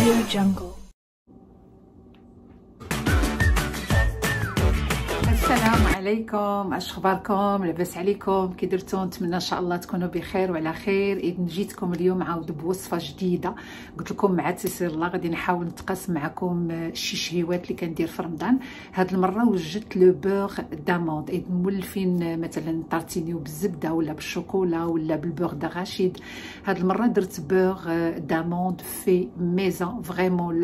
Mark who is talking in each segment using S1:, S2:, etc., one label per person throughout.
S1: Audio Jungle.
S2: عليكم اش اخباركم لاباس عليكم كي درتو نتمنى إن شاء الله تكونوا بخير وعلى خير. اذا جيتكم اليوم عاود بوصفة جديدة. قلت لكم مع تيسير الله غادي نحاول نتقاسم معكم شي شهيوات اللي كندير في رمضان. هاد المرة وجدت le beurre d'amande اذا مولفين مثلا طارتينيو بالزبدة ولا بالشوكولا ولا بال beurre d'arachide هاد المرة درت beurre d'amande fait maison vraiment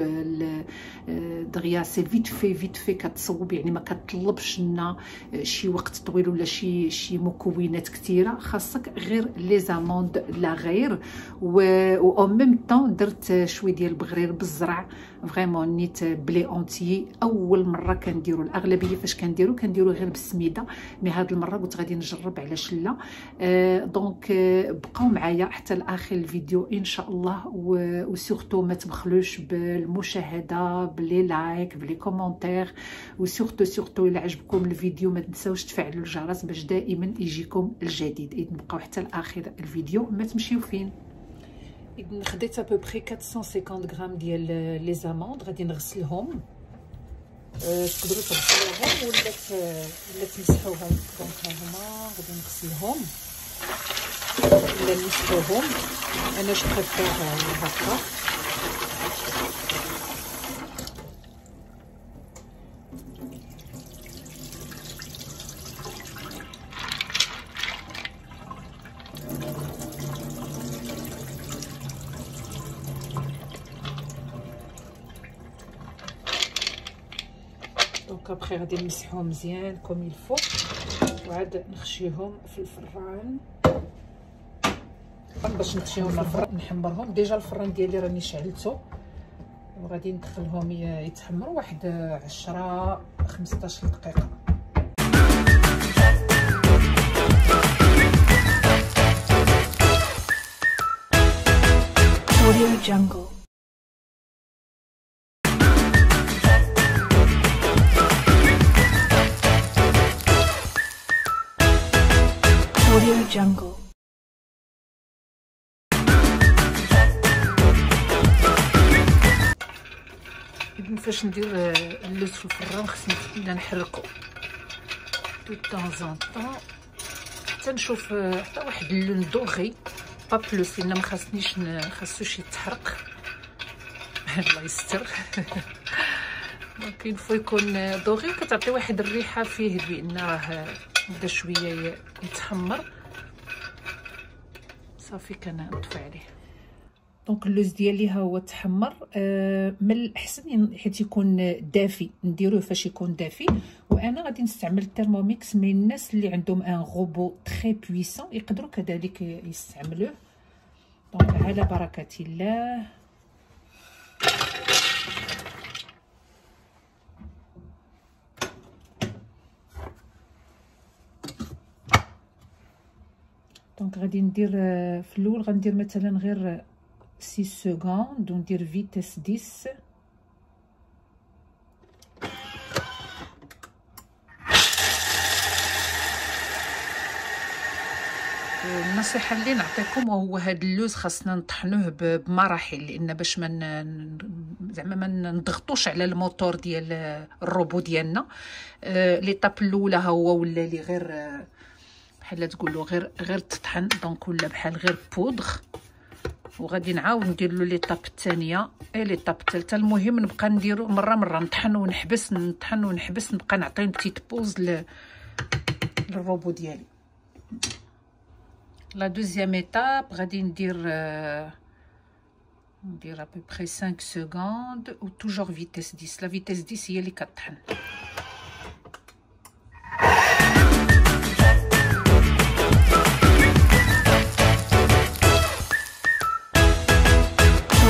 S2: دغيا c'est vite fait vite fait كتصوب يعني ما كتطلبش لنا شي وقت طويل ولا شي شي مكونات كثيرة. خاصك غير les amandes لا غير. و au même temps درت شوية ديال البغرير بالزرع. vraiment نيت blé entier أول مرة كنديروا الأغلبية فاش كنديروا كنديروا غير بالسميده mais هاد المرة قلت غادي نجرب علاش لا أه donc بقاو معايا حتى لآخر الفيديو إن شاء الله. و surtout ما تبخلوش بالمشاهدة ب les likes ب les commentaires و surtout surtout إلا عجبكم الفيديو ما تنساوش تفعلوا الجرس باش دائما يجيكم الجديد. اذا نبقاو حتى لآخر الفيديو ما تمشيو فين؟ اذا خديت à peu près 450 غرام ديال les amandes غادي نغسلهم. أه تقدروا تغسلوهم ولا ولا تمسحوها donc هما. غادي نغسلهم. ولا نمسحوهم. أنا je préfère هكا donc après غادي نمسحوهم مزيان comme il faut وعاد نخشيهم في الفران باش نخشيهم في الفران نحمرهم déjà الفران ديالي راني شعلته وغادي ندخلهم يتحمروا واحد عشرة خمسطاش دقيقه
S1: Audio Jungle. Jungle.
S2: فاش ندير اللوز في الفران خصني نبدا نحركو de temps en temps حتى نشوف حتى واحد اللون doré pas plus لأن ما خاصنيش خاصوش يتحرق الله يستر donc il faut يكون doré وكتعطي واحد الريحه فيه بان راه بدا شوية يتحمر صافي كنطفي عليه. donc اللوز ديالي ها هو تحمر. آه من الأحسن حيت يكون دافي نديروه فاش يكون دافي. وأنا غادي نستعمل الترموميكس من الناس اللي عندهم un robot très puissant يقدروا كذلك يستعملوه. donc على بركة الله. غادي ندير في الأول غندير مثلا غير 6 secondes وندير vitesse 10 النصيحة اللي نعطيكم هو هذا اللوز خاصنا نطحنوه بمراحل لأن باش ما زعما ما نضغطوش على الموتور ديال الروبو ديالنا. l'étape الأولى هو ولا لي غير بحال تقولوا غير غير تطحن. donc ولا بحال غير بودغ وغادي نعاود ندير له l'étape الثانية. اي l'étape الثالثة. المهم نبقى نديرو مرة مرة نطحن ونحبس نطحن ونحبس نبقى نعطي petite pause ل للروبو ديالي la deuxième étape غادي ندير ندير à peu près 5 secondes و toujours vitesse 10 la vitesse 10 هي اللي كطحن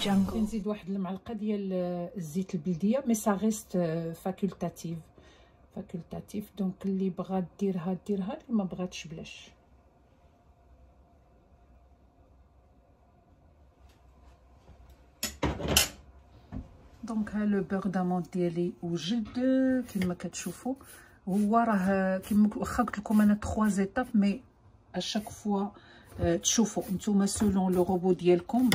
S1: Audio Jungle.
S2: نزيد واحد المعلقة ديال الزيت البلدية mais ça reste facultatif facultatif donc اللي بغات ديرها ديرها اللي ما بغاتش بلاش donc ها le beurre d'amande ديالي وجد كما كتشوفوا هو راه كما واخا قلت لكم أنا 3 étapes mais à chaque fois تشوفوا نتوما selon le robot ديالكم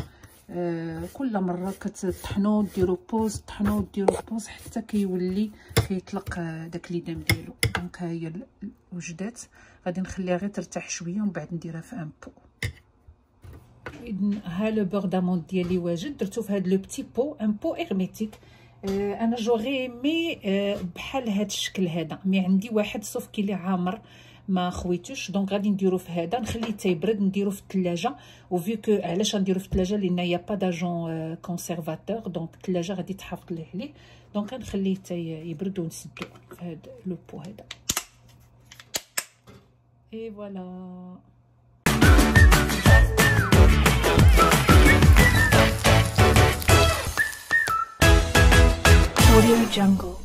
S2: آه كل مرة كتطحنوا ديروا pause طحنوا ديروا pause حتى كيولي كيطلق آه داك ليدام ديالو. donc ها هي وجدات. غادي نخليها غير ترتاح شوية ومن بعد نديرها في un pot. ها le beurre d'amande ديالي واجد. درتو في هاد le petit pot un pot hermétique آه أنا j'aurais mis آه بحال هاد الشكل هذا. mais عندي واحد sauf qu'il est عامر. ما خويتوش. donc غادي نديرو في هذا نخليه حتى يبرد نديرو في الثلاجة. و vu que علاش غنديرو في الثلاجة؟ لأن y a pas d'agent conservateur donc الثلاجة غادي تحافظ ليه عليه donc غنخليه حتى يبرد ونسدو في هذا le pot هذا. et voilà
S1: Audio Jungle.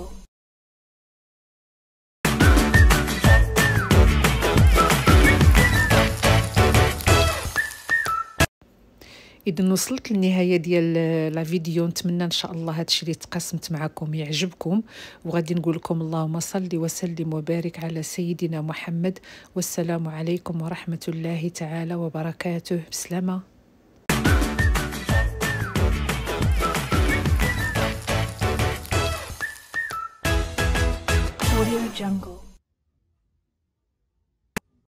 S2: إذا وصلت للنهاية ديال لا فيديو نتمنى إن شاء الله هادشي اللي تقاسمت معكم يعجبكم. وغادي نقول لكم اللهم صل وسلم وبارك على سيدنا محمد. والسلام عليكم ورحمة الله تعالى وبركاته. بسلامة.
S1: Audio Jungle.